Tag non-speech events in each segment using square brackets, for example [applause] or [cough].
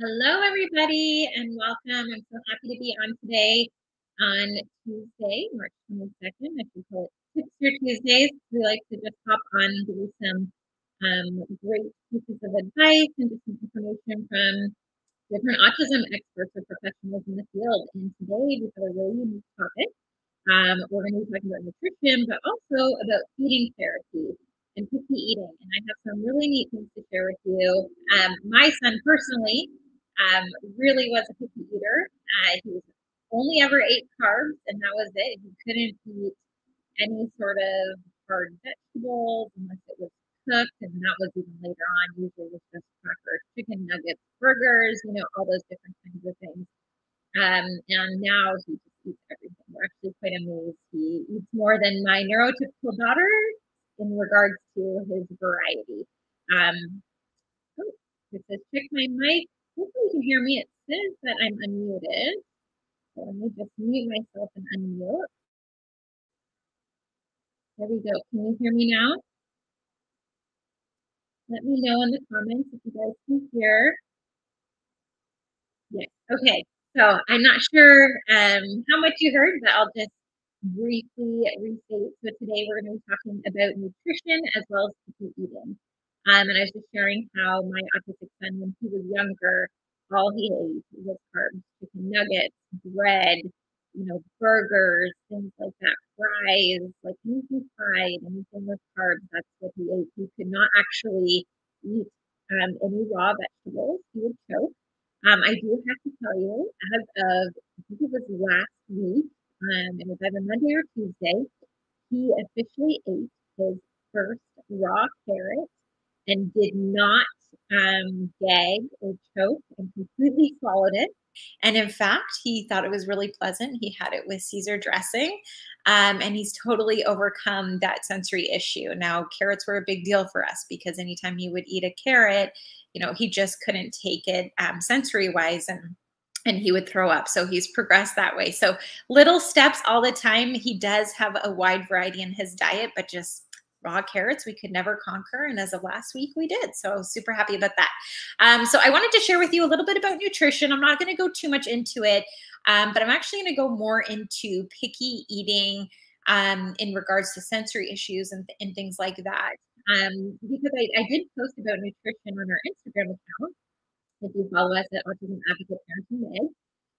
Hello, everybody, and welcome. I'm so happy to be on today on Tuesday, March 22nd. I should call it Tipster Tuesdays. We like to just hop on and give you some um, great pieces of advice and just some information from different autism experts or professionals in the field. And today we have a really unique topic. Um, we're going to be talking about nutrition, but also about feeding therapy and picky eating. And I have some really neat things to share with you. Um, my son personally um, really was a picky eater. Uh, he was only ever ate carbs, and that was it. He couldn't eat any sort of hard vegetables unless it was cooked, and that was even later on. Usually, it was just crackers, chicken nuggets, burgers, you know, all those different kinds of things. Um, and now he just eats everything. We're actually quite amazed. He eats more than my neurotypical daughter in regards to his variety. Um, oh, it says check my mic. Hopefully you can hear me. It says that I'm unmuted. So let me just mute myself and unmute. There we go. Can you hear me now? Let me know in the comments if you guys can hear. Yes. Okay. So I'm not sure um, how much you heard, but I'll just briefly restate. So today we're going to be talking about nutrition as well as picky eating. Um, and I was just sharing how my autistic son, when he was younger, all he ate was carbs, chicken nuggets, bread, you know, burgers, things like that, fries, like anything fried, anything with carbs, that's what he ate. He could not actually eat um, any raw vegetables. He would choke. Um, I do have to tell you, as of, I think it was last week, um, it was either Monday or Tuesday, he officially ate his first raw carrot and did not um, gag or choke and completely swallowed it. And in fact, he thought it was really pleasant. He had it with Caesar dressing, um, and he's totally overcome that sensory issue. Now, carrots were a big deal for us because anytime he would eat a carrot, you know, he just couldn't take it um, sensory wise and and he would throw up. So he's progressed that way. So little steps all the time. He does have a wide variety in his diet, but just raw carrots we could never conquer. And as of last week, we did. So super happy about that. Um, so I wanted to share with you a little bit about nutrition. I'm not going to go too much into it, um, but I'm actually going to go more into picky eating um, in regards to sensory issues and, and things like that. Um, because I, I did post about nutrition on our Instagram account. If you follow us at Autism Advocate Parenting.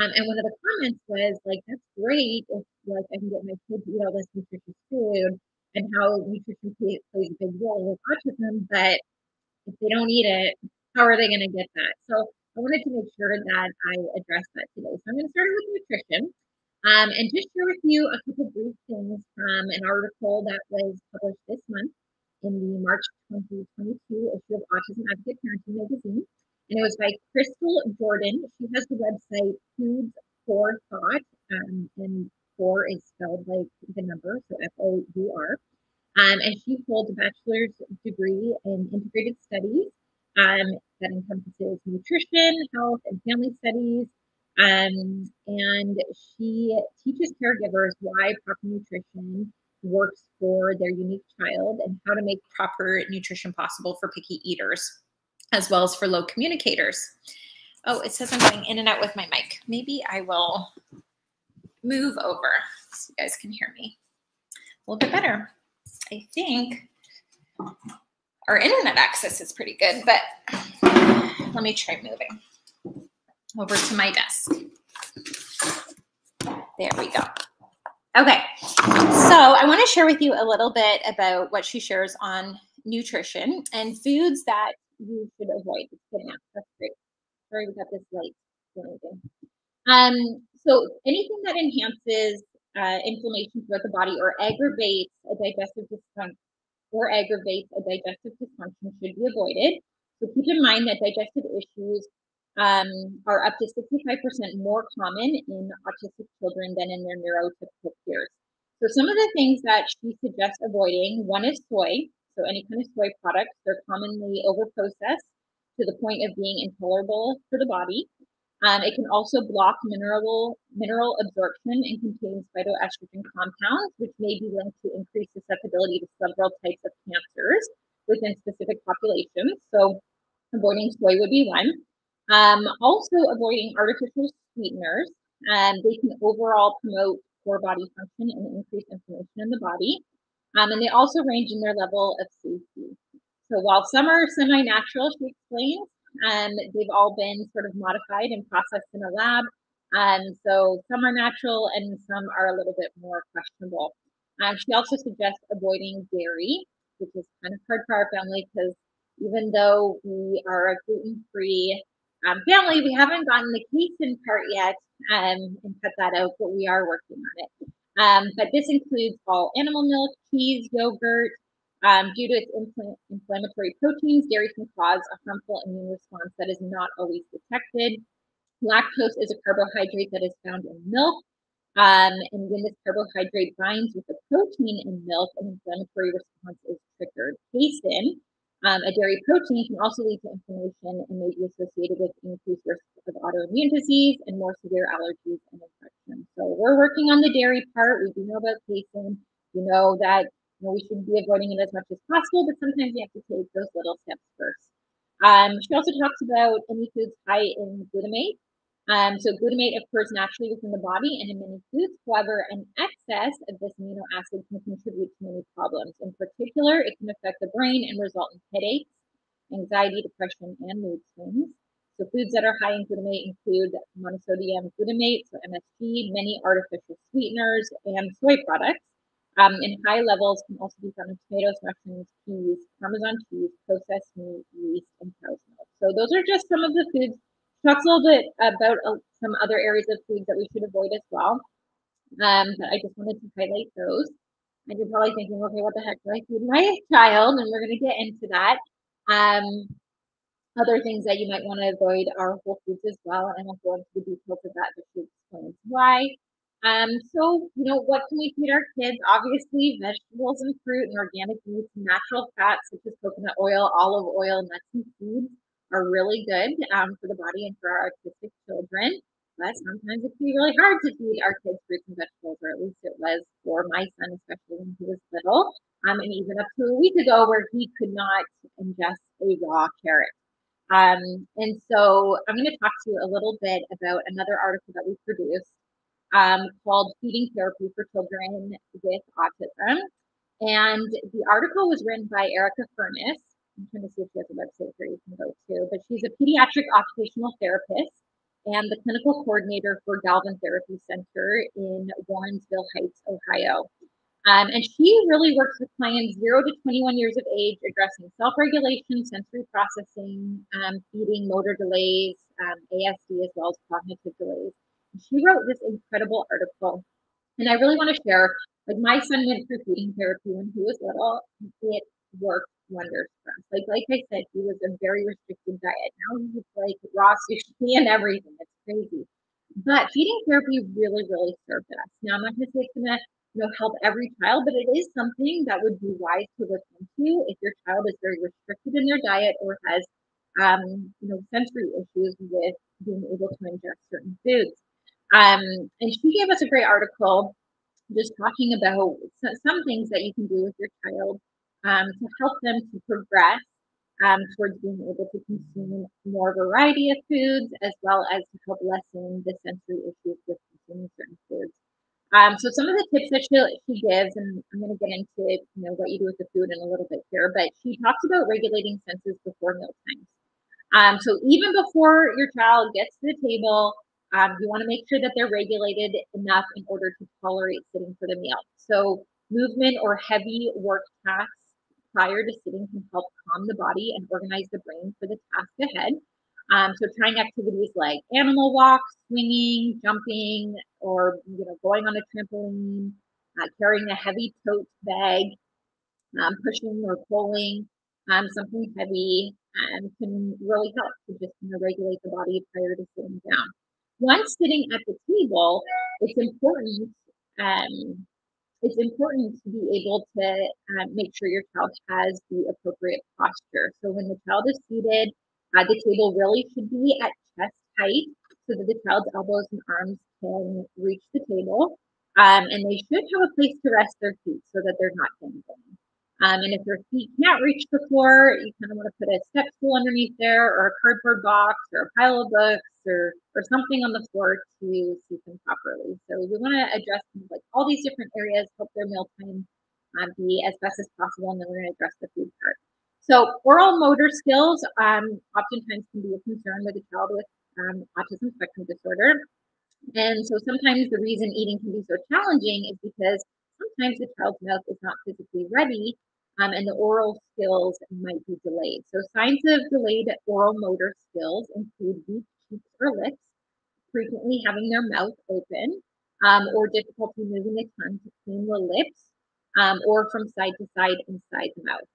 Um, and one of the comments was like, "That's great if like I can get my kids to eat all this nutritious food, and how nutrition plays a big role with autism. But if they don't eat it, how are they going to get that? So I wanted to make sure that I address that today. So I'm going to start with nutrition um, and just share with you a couple brief things from an article that was published this month in the March 2022 issue of Autism Advocate Parenting Magazine. And it was by Crystal Jordan. She has the website Foods for Thought, um, and four is spelled like the number, so F O U R. Um, and she holds a bachelor's degree in integrated studies um, that encompasses nutrition, health, and family studies. Um, and she teaches caregivers why proper nutrition works for their unique child and how to make proper nutrition possible for picky eaters, as well as for low communicators. Oh, it says I'm going in and out with my mic. Maybe I will move over so you guys can hear me a little bit better. I think our internet access is pretty good, but let me try moving over to my desk. There we go. Okay, so I want to share with you a little bit about what she shares on nutrition and foods that you should avoid. That's great. Sorry, we got this light. Um, so anything that enhances uh, inflammation throughout the body or aggravates a digestive dysfunction or aggravates a digestive dysfunction should be avoided. So keep in mind that digestive issues um, are up to 65% more common in autistic children than in their neurotypical peers. So some of the things that she suggests avoiding, one is soy. So any kind of soy products, they're commonly overprocessed to the point of being intolerable for the body. Um, it can also block mineral mineral absorption and contains phytoestrogen compounds, which may be linked to increased susceptibility to several types of cancers within specific populations. So avoiding soy would be one. Um, also avoiding artificial sweeteners. Um, they can overall promote poor body function and increase inflammation in the body. Um, and they also range in their level of safety. So while some are semi-natural, she explains, um, they've all been sort of modified and processed in a lab. Um, so some are natural and some are a little bit more questionable. Um, she also suggests avoiding dairy, which is kind of hard for our family because even though we are a gluten-free um, family, we haven't gotten the casein part yet um, and cut that out, but we are working on it. Um, but this includes all animal milk, cheese, yogurt. Um, due to its infl inflammatory proteins, dairy can cause a harmful immune response that is not always detected. Lactose is a carbohydrate that is found in milk. Um, and when this carbohydrate binds with the protein in milk, an inflammatory response is triggered. Casein, um, a dairy protein, can also lead to inflammation and may be associated with increased risk of autoimmune disease and more severe allergies and infections. So we're working on the dairy part. We do know about casein. We know that you know, we should be avoiding it as much as possible, but sometimes you have to take those little steps first. Um, she also talks about any foods high in glutamate. Um, so glutamate occurs naturally within the body and in many foods. However, an excess of this amino acid can contribute to many problems. In particular, it can affect the brain and result in headaches, anxiety, depression, and mood swings. So foods that are high in glutamate include monosodium glutamate, so MSG, many artificial sweeteners, and soy products. Um, and high levels can also be found in tomatoes, mushrooms, peas, Parmesan cheese, processed meat, yeast, and cow's milk. So those are just some of the foods talks a little bit about uh, some other areas of foods that we should avoid as well. Um, but I just wanted to highlight those. And you're probably thinking, okay, what the heck do I feed my child? And we're going to get into that. Um, other things that you might want to avoid are whole foods as well. And I'll go into the details of that, she explains why. Um, so, you know, what can we feed our kids? Obviously, vegetables and fruit and organic meats, natural fats such as coconut oil, olive oil, nuts and seeds are really good um, for the body and for our autistic children. But sometimes it can be really hard to feed our kids fruits and vegetables, or at least it was for my son, especially when he was little. Um, and even up to a week ago, where he could not ingest a raw carrot. Um, and so I'm going to talk to you a little bit about another article that we produced um, called Feeding Therapy for Children with Autism. And the article was written by Erica Furness, I'm trying to see if she has a website where you can go to, but she's a pediatric occupational therapist and the clinical coordinator for Galvin Therapy Center in Warrensville Heights, Ohio. Um, and she really works with clients 0 to 21 years of age, addressing self regulation, sensory processing, um, feeding, motor delays, um, ASD, as well as cognitive delays. She wrote this incredible article. And I really want to share like, my son went through feeding therapy when he was little. It worked wonders for us. Like like I said, he was a very restricted diet. Now he's like raw sushi and everything. It's crazy. But feeding therapy really, really served us. Now I'm not gonna say it's gonna you know help every child, but it is something that would be wise to look into if your child is very restricted in their diet or has um, you know sensory issues with being able to ingest certain foods. Um, and she gave us a great article just talking about some things that you can do with your child um, to help them to progress um, towards being able to consume more variety of foods, as well as to help lessen the sensory issues with consuming certain foods. Um, so some of the tips that she, she gives, and I'm going to get into you know what you do with the food in a little bit here, but she talks about regulating senses before meal times. Um, so even before your child gets to the table, um, you want to make sure that they're regulated enough in order to tolerate sitting for the meal. So movement or heavy work tasks prior to sitting can help calm the body and organize the brain for the task ahead. Um, so trying activities like animal walks, swinging, jumping, or you know, going on a trampoline, uh, carrying a heavy tote bag, um, pushing or pulling um, something heavy um, can really help to just you know, regulate the body prior to sitting down. Once sitting at the table, it's important um, it's important to be able to um, make sure your child has the appropriate posture. So when the child is seated, uh, the table really should be at chest height so that the child's elbows and arms can reach the table. Um, and they should have a place to rest their feet so that they're not dangling. Um, and if their feet can't reach the floor, you kind of want to put a step stool underneath there or a cardboard box or a pile of books or, or something on the floor to see them properly. So we want to address like all these different areas, help their mealtime um, be as best as possible, and then we're going to address the food part. So oral motor skills um, oftentimes can be a concern with a child with um, autism spectrum disorder. And so sometimes the reason eating can be so challenging is because sometimes the child's mouth is not physically ready um, and the oral skills might be delayed. So signs of delayed oral motor skills include weak cheeks or lips, frequently having their mouth open, um, or difficulty moving the tongue to clean the lips, um, or from side to side inside the mouth.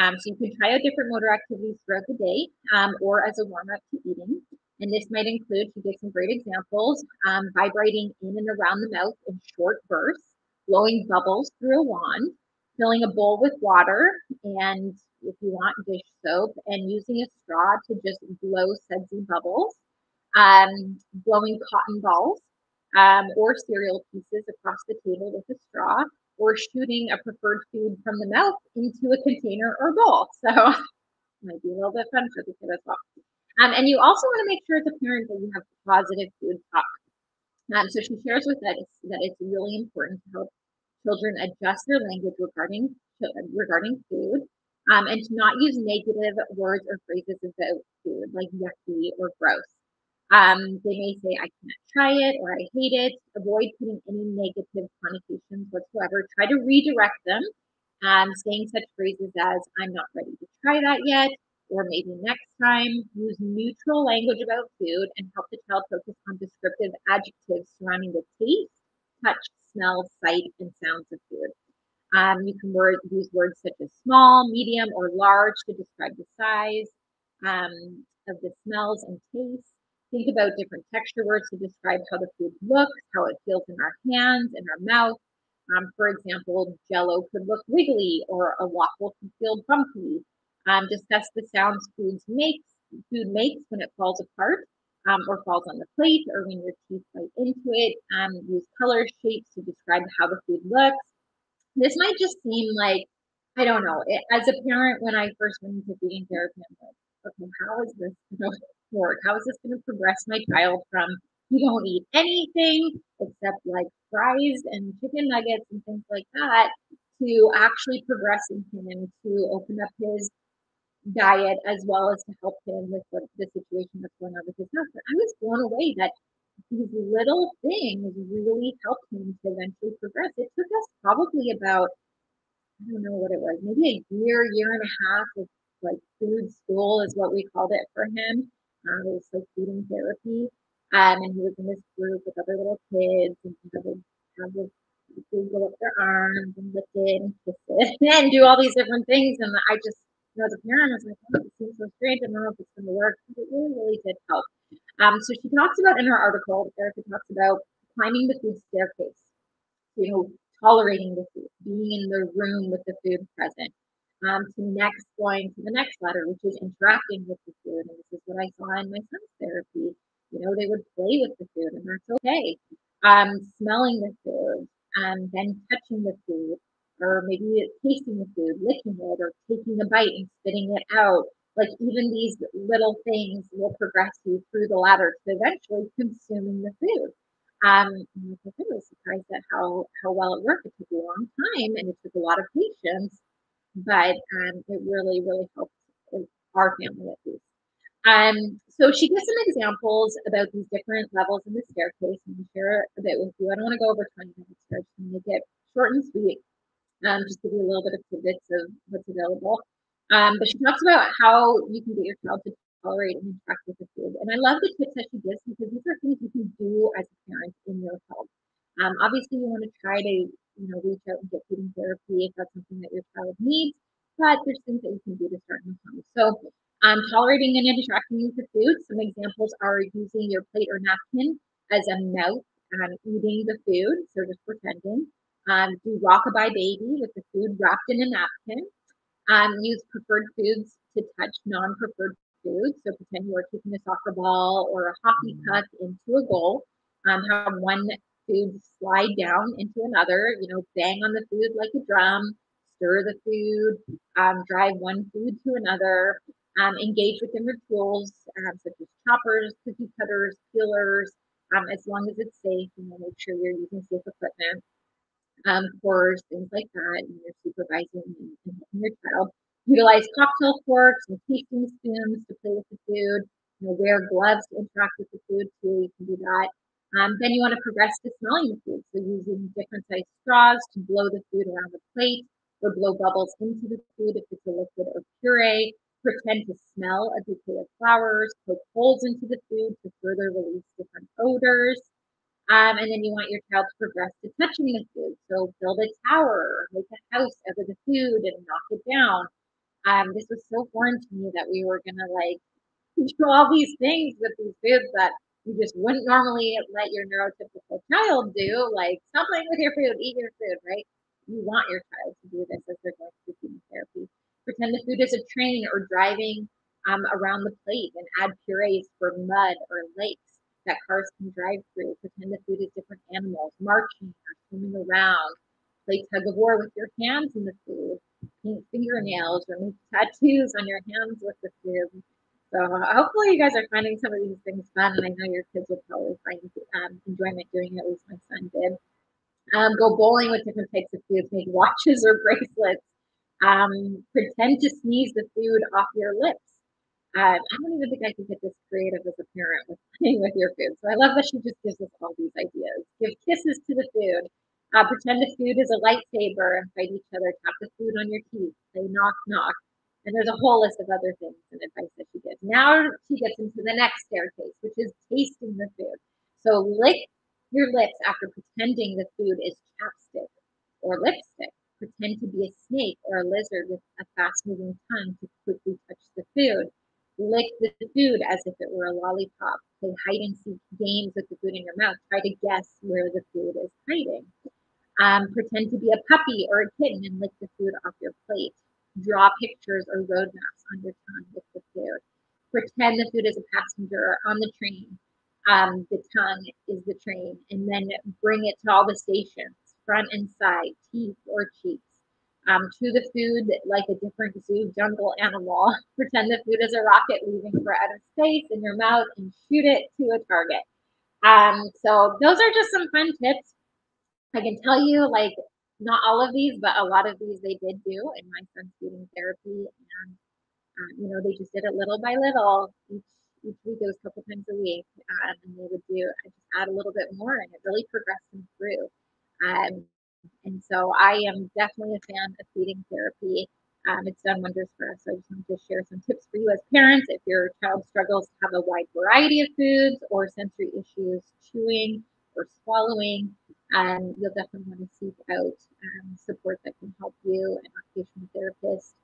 Um, so you can try out different motor activities throughout the day um, or as a warm up to eating. And this might include, to give some great examples, um, vibrating in and around the mouth in short bursts, blowing bubbles through a wand, filling a bowl with water, and if you want, dish soap, and using a straw to just blow sudsy bubbles, um, blowing cotton balls um, or cereal pieces across the table with a straw, or shooting a preferred food from the mouth into a container or bowl. [laughs] So might be a little bit fun for the kid as well. Um, and you also want to make sure as a parent that you have positive food talk. Um, so she shares with us that it's really important to help children adjust their language regarding regarding food, um, and to not use negative words or phrases about food like yucky or gross. Um, they may say, I can't try it or I hate it. Avoid putting any negative connotations whatsoever. Try to redirect them, um, saying such phrases as, I'm not ready to try that yet, or maybe next time. Use neutral language about food and help the child focus on descriptive adjectives surrounding the taste, touch, smell, sight, and sounds of food. Um, you can word, use words such as small, medium, or large to describe the size um, of the smells and tastes. Think about different texture words to describe how the food looks, how it feels in our hands, in our mouth. Um, for example, jello could look wiggly or a waffle could feel bumpy. Um, discuss the sounds foods makes, food makes when it falls apart um, or falls on the plate or when your teeth bite into it. Um, use color shapes to describe how the food looks. This might just seem like, I don't know, it, as a parent, when I first went into feeding therapy, I'm like, okay, how is this [laughs] work? How is this going to progress my child from you don't eat anything except like fries and chicken nuggets and things like that to actually progressing him to open up his diet as well as to help him with what the situation that's going on with his mouth. But I was blown away that these little things really helped him to eventually progress. It took us probably about, I don't know what it was, maybe a year, year and a half of like food school is what we called it for him. It was like feeding therapy. Um, and he was in this group with other little kids and they would have this go up their arms and lift it and kiss it [laughs] and do all these different things. And I just, you know, as a parent, I was like, oh, this seems so strange. I don't know if it's going to work. But it really, really did help. Um, so she talks about in her article, Erica talks about climbing the food staircase, you know, tolerating the food, being in the room with the food present. Um, to next going to the next letter, which is interacting with the food. And this is what I saw in my son's therapy. You know, they would play with the food, and that's okay. Um, smelling the food, um, then touching the food, or maybe tasting the food, licking it, or taking a bite and spitting it out like even these little things will progress you through the ladder to eventually consuming the food. Um, and I was surprised at how, how well it worked. It took a long time and it took a lot of patience, but um, it really, really helps our family at least. Um, so she gives some examples about these different levels in the staircase and share a bit with you. I don't want to go over 20 minutes here, just make it short and sweet. Um, just give you a little bit of tidbits of what's available. Um, but she talks about how you can get your child to tolerate and interact with the food. And I love the tips that she gives because these are things you can do as a parent in your home. Um, obviously, you want to try to you know reach out and get feeding therapy if that's something that your child needs. But there's things that you can do to start in the home. So um, tolerating and interacting with the food. Some examples are using your plate or napkin as a mouth and eating the food, so just pretending. Um, do rockabye baby with the food wrapped in a napkin. Um, use preferred foods to touch non-preferred foods. So pretend you are kicking a soccer ball or a hockey mm-hmm. puck into a goal. Um, have one food slide down into another. You know, bang on the food like a drum. stir the food, um, drive one food to another, um, engage with different tools um, such as choppers, cookie cutters, peelers, um, as long as it's safe, and make sure you're using safe equipment. Um, course, things like that, and you're supervising and helping your child. Utilize cocktail forks and tasting spoons to play with the food. You know, wear gloves to interact with the food too. You can do that. Um, then you want to progress to smelling the food. So using different sized straws to blow the food around the plate or blow bubbles into the food if it's a liquid or puree. Pretend to smell a bouquet of flowers, poke holes into the food to further release different odors. Um, and then you want your child to progress to touching the food. So build a tower, make a house out of the food and knock it down. Um, this was so foreign to me that we were gonna like [laughs] do all these things with these foods that you just wouldn't normally let your neurotypical child do. Like stop playing with your food, eat your food, right? You want your child to do this as they're going through chemotherapy pretend the food is a train or driving um, around the plate and add purees for mud or lakes that cars can drive through. Pretend the food is different animals marching or swimming around. Play tug of war with your hands in the food. Paint fingernails or make tattoos on your hands with the food. So hopefully you guys are finding some of these things fun, and I know your kids will probably find um, enjoyment doing it. At least my son did. Um, go bowling with different types of foods. Make watches or [laughs] bracelets um, pretend to sneeze the food off your lips. Uh, I don't even think I can get this creative as a parent with [laughs] playing with your food. So I love that she just gives us all these ideas. Give kisses to the food. Uh, pretend the food is a lightsaber and fight each other. Tap the food on your teeth. Say knock knock. And there's a whole list of other things and advice that she gives. Now she gets into the next staircase, which is tasting the food. So lick your lips after pretending the food is chapstick or lipstick pretend to be a snake or a lizard with a fast moving tongue to quickly touch the food. Lick the food as if it were a lollipop. Play hide and seek games with the food in your mouth. Try to guess where the food is hiding. Um, pretend to be a puppy or a kitten and lick the food off your plate. Draw pictures or road maps on your tongue with the food. Pretend the food is a passenger on the train. Um, the tongue is the train, and then bring it to all the stations front and side, teeth or cheeks. Um, chew the food like a different zoo jungle animal. [laughs] Pretend the food is a rocket leaving for outer space in your mouth and shoot it to a target. Um, so those are just some fun tips. I can tell you, like, not all of these, but a lot of these they did do in my son's feeding therapy. And, um, you know, they just did it little by little. Each, each week, it was a couple times a week. Um, and they would do, I just add a little bit more, and it really progressed them through. Um, and so I am definitely a fan of feeding therapy. Um, it's done wonders for us. So I just wanted to share some tips for you as parents. If your child struggles to have a wide variety of foods or sensory issues chewing or swallowing, um, you'll definitely want to seek out um, support that can help you. An occupational therapist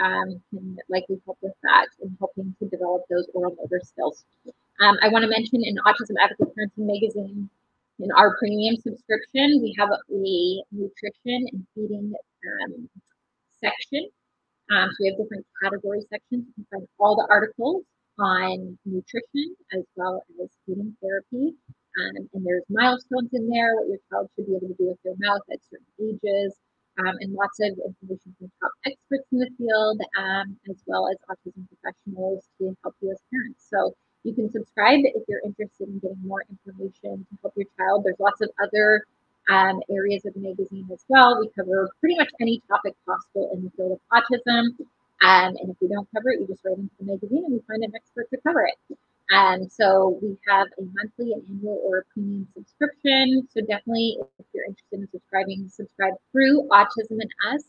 um, can likely help with that in helping to develop those oral motor skills. Um, I want to mention in Autism Advocate Parenting Magazine, in our premium subscription, we have a nutrition and feeding um, section. Um, so we have different category sections. You can find all the articles on nutrition as well as feeding therapy. Um, and there's milestones in there, what your child should be able to do with their mouth at certain ages, um, and lots of information from top experts in the field, um, as well as autism professionals to help you as parents. So you can subscribe if you're interested in getting more information to help your child. There's lots of other um, areas of the magazine as well. We cover pretty much any topic possible in the field of autism. Um, and if we don't cover it, you just write into the magazine and we find an expert to cover it. And so we have a monthly, an annual, or a premium subscription. So definitely, if you're interested in subscribing, subscribe through Autism and Us.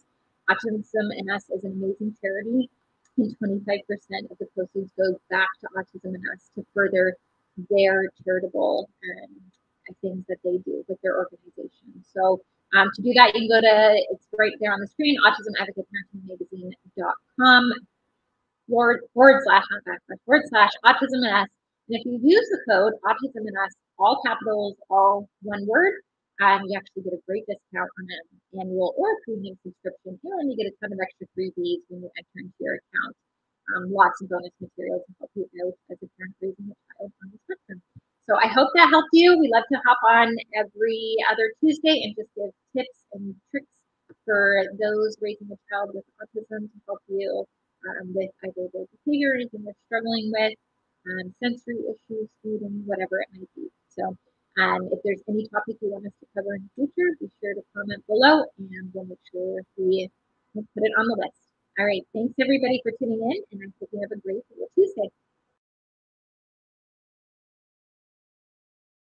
Autism and Us is an amazing charity and 25% of the proceeds go back to Autism and Us to further their charitable um, things that they do with their organization. So um, to do that, you can go to, it's right there on the screen, autismadvocateparentingmagazine.com forward, forward slash, not backslash, forward slash autism and us. And if you use the code autism and us, all capitals, all one word, um, you actually get a great discount on an annual or premium subscription, and you get a ton of extra freebies when you enter into your account. Um, lots of bonus materials to help you out as a parent raising a child on the spectrum. So I hope that helped you. We love to hop on every other Tuesday and just give tips and tricks for those raising a child with autism to help you um, with either their behavior, anything they're struggling with, um, sensory issues, feeding, whatever it might be. So um, if there's any topic you want us to cover in the future, be sure to comment below and we'll make sure we put it on the list. All right. Thanks everybody for tuning in and I hope you have a great day.